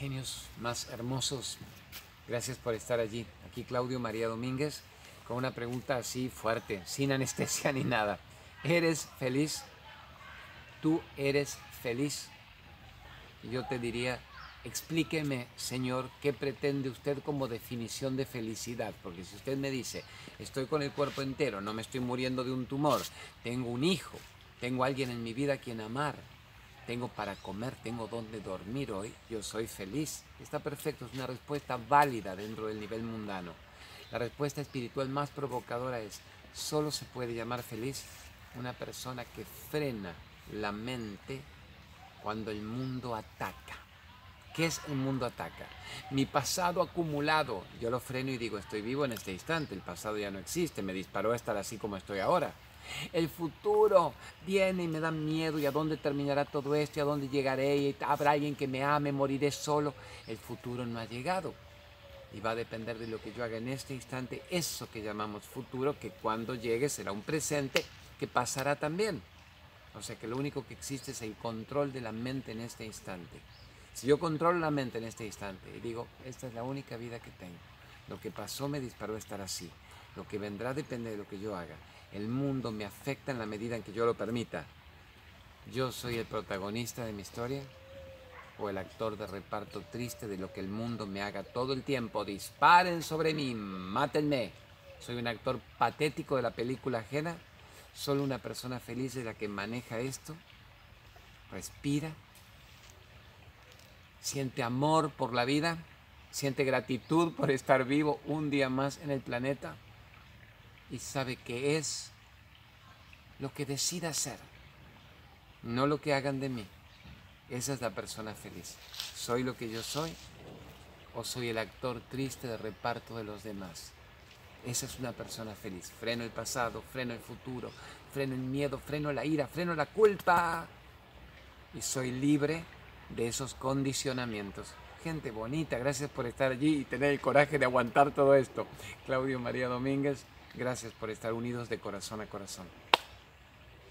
Genios más hermosos, gracias por estar allí. Aquí Claudio María Domínguez con una pregunta así fuerte, sin anestesia ni nada. ¿Eres feliz? ¿Tú eres feliz? Y yo te diría, explíqueme, Señor, qué pretende usted como definición de felicidad. Porque si usted me dice, estoy con el cuerpo entero, no me estoy muriendo de un tumor, tengo un hijo, tengo alguien en mi vida a quien amar, tengo para comer, tengo donde dormir hoy, yo soy feliz. Está perfecto, es una respuesta válida dentro del nivel mundano. La respuesta espiritual más provocadora es, solo se puede llamar feliz una persona que frena la mente cuando el mundo ataca. ¿Qué es el mundo ataca? Mi pasado acumulado, yo lo freno y digo, estoy vivo en este instante, el pasado ya no existe, me disparó a estar así como estoy ahora. El futuro viene y me da miedo y a dónde terminará todo esto y a dónde llegaré y habrá alguien que me ame, moriré solo. El futuro no ha llegado. Y va a depender de lo que yo haga en este instante, eso que llamamos futuro, que cuando llegue será un presente que pasará también. O sea que lo único que existe es el control de la mente en este instante. Si yo controlo la mente en este instante y digo, esta es la única vida que tengo, lo que pasó me disparó a estar así, lo que vendrá depende de lo que yo haga, el mundo me afecta en la medida en que yo lo permita. Yo soy el protagonista de mi historia o el actor de reparto triste de lo que el mundo me haga todo el tiempo. Disparen sobre mí, mátenme. Soy un actor patético de la película ajena. Solo una persona feliz es la que maneja esto. Respira. Siente amor por la vida. Siente gratitud por estar vivo un día más en el planeta y sabe que es lo que decida ser, no lo que hagan de mí. Esa es la persona feliz. ¿Soy lo que yo soy o soy el actor triste de reparto de los demás? Esa es una persona feliz. Freno el pasado, freno el futuro, freno el miedo, freno la ira, freno la culpa. Y soy libre de esos condicionamientos. Gente bonita, gracias por estar allí y tener el coraje de aguantar todo esto. Claudio María Domínguez. Gracias por estar unidos de corazón a corazón.